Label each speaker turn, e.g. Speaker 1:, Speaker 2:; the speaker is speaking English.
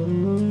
Speaker 1: Mm-hmm.